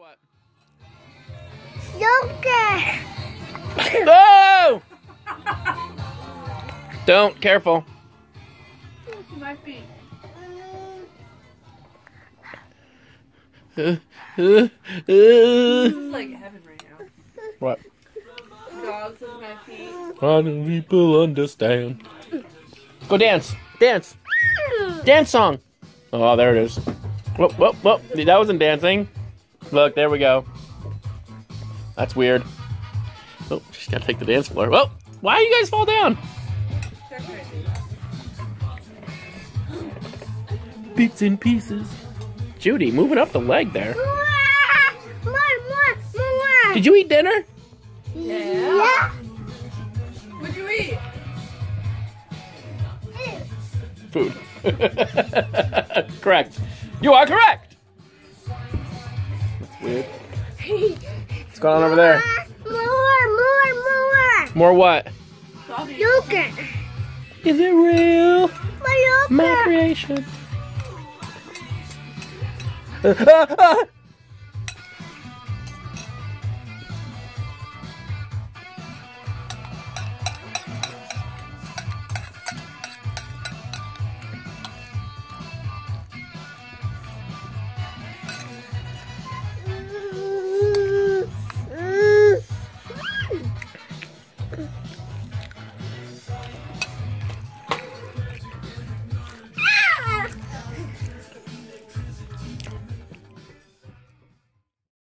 More what? Yogurt. Oh! Don't. Careful. My feet. Uh, uh, This is like heaven right now. What? Dogs with my feet. How do people understand? Go dance. Dance. Dance song. Oh, there it is. Whoop, whoop, whoop. That wasn't dancing. Look, there we go. That's weird. Oh, she's got to take the dance floor. Well, Why do you guys fall down? Bits and pieces. Judy, moving up the leg there. More, more, more. Did you eat dinner? Yeah. Yeah. What'd you eat? Food. correct. You are correct. Weird. What's going on over there? More, more, more. More what? Yogurt. Is it real? My My yogurt. creation. Ah, ah,